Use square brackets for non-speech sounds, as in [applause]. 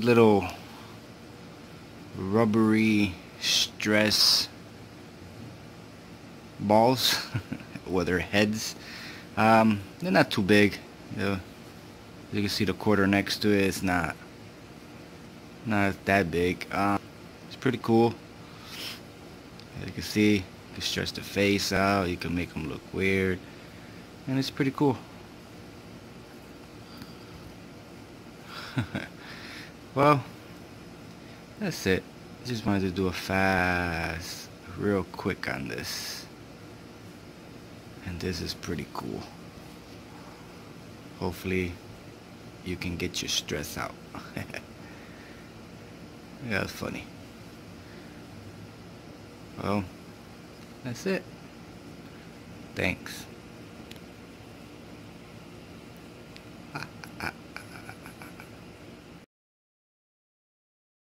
little rubbery stress balls [laughs] with their heads. Um, they're not too big. You can see the quarter next to it. It's not not that big. Um, it's pretty cool. As you can see you can stretch the face out. You can make them look weird. And it's pretty cool [laughs] well that's it. Just wanted to do a fast real quick on this. And this is pretty cool. Hopefully you can get your stress out. [laughs] Yeah that's funny. Well that's it. Thanks